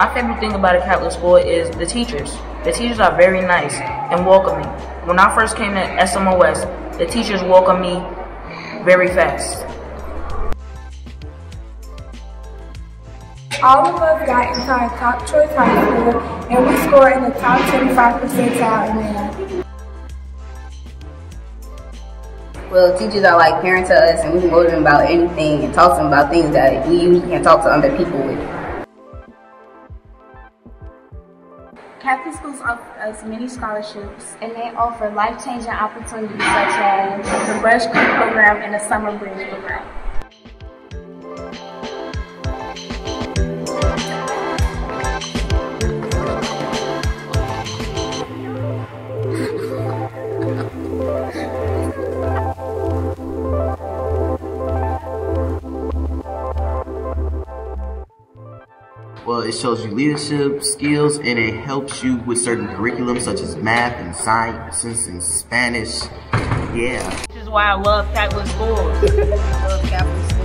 My favorite thing about a Catholic school is the teachers. The teachers are very nice and welcoming. When I first came to SMOS, the teachers welcomed me very fast. All of us got into our top choice high school and we scored in the top 25 percentile in there. Well, teachers are like parents to us and we can go to them about anything and talk to them about things that we usually can't talk to other people with. Catholic schools offer us many scholarships and they offer life-changing opportunities such as the Brush Creek program and the Summer Bridge program. Well, it shows you leadership skills and it helps you with certain curriculums such as math and sciences and Spanish. Yeah. This is why I love Catholic schools. I love Catholic schools. I love Catholic schools.